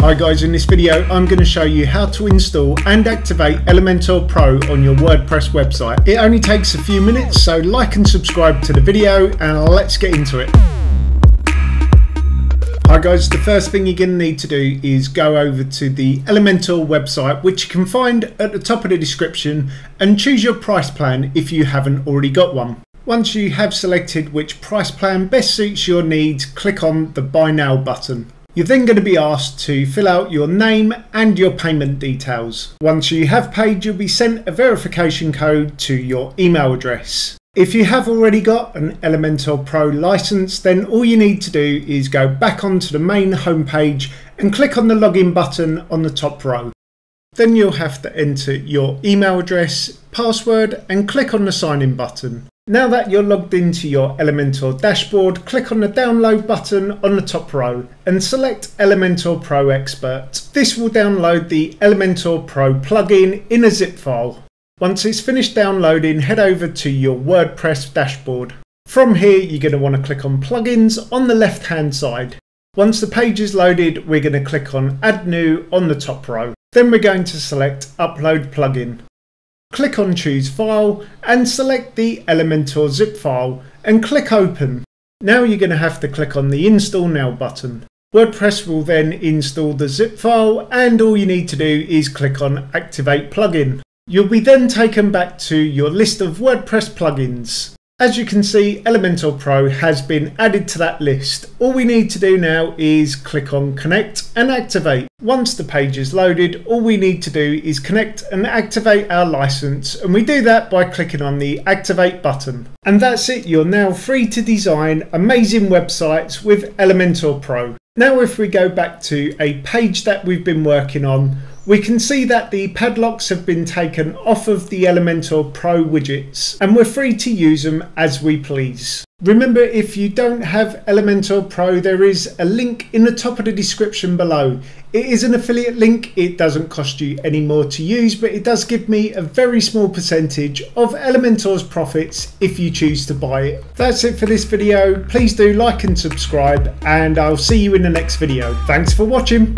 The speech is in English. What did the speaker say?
Hi guys, in this video I'm going to show you how to install and activate Elementor Pro on your WordPress website. It only takes a few minutes, so like and subscribe to the video and let's get into it. Hi guys, the first thing you're going to need to do is go over to the Elementor website which you can find at the top of the description and choose your price plan if you haven't already got one. Once you have selected which price plan best suits your needs, click on the Buy Now button. You're then going to be asked to fill out your name and your payment details. Once you have paid, you'll be sent a verification code to your email address. If you have already got an Elementor Pro license, then all you need to do is go back onto the main homepage and click on the login button on the top row. Then you'll have to enter your email address, password and click on the sign in button. Now that you're logged into your Elementor dashboard, click on the download button on the top row and select Elementor Pro Expert. This will download the Elementor Pro plugin in a zip file. Once it's finished downloading, head over to your WordPress dashboard. From here, you're going to want to click on plugins on the left hand side. Once the page is loaded, we're going to click on add new on the top row. Then we're going to select upload plugin. Click on choose file and select the Elementor zip file and click open. Now you're going to have to click on the install now button. WordPress will then install the zip file and all you need to do is click on activate plugin. You'll be then taken back to your list of WordPress plugins. As you can see, Elementor Pro has been added to that list. All we need to do now is click on connect and activate. Once the page is loaded, all we need to do is connect and activate our license and we do that by clicking on the activate button. And that's it, you're now free to design amazing websites with Elementor Pro. Now if we go back to a page that we've been working on, we can see that the padlocks have been taken off of the Elementor Pro widgets and we're free to use them as we please. Remember if you don't have Elementor Pro there is a link in the top of the description below. It is an affiliate link, it doesn't cost you any more to use but it does give me a very small percentage of Elementor's profits if you choose to buy it. That's it for this video, please do like and subscribe and I'll see you in the next video. Thanks for watching.